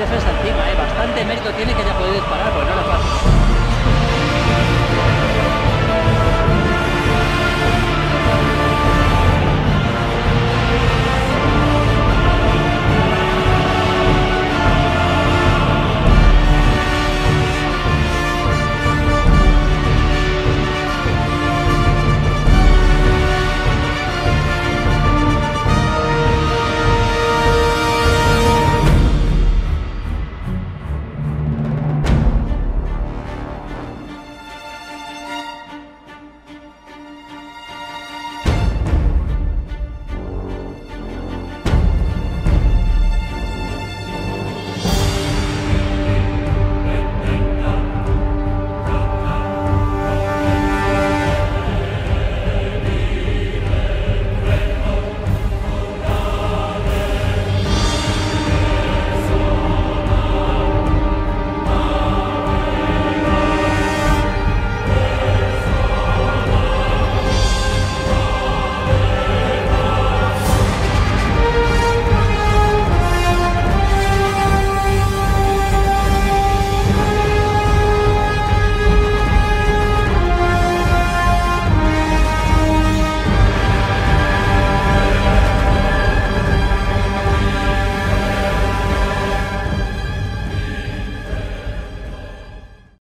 defensa encima, ¿eh? Bastante mérito tiene que haya podido disparar, porque no era fácil.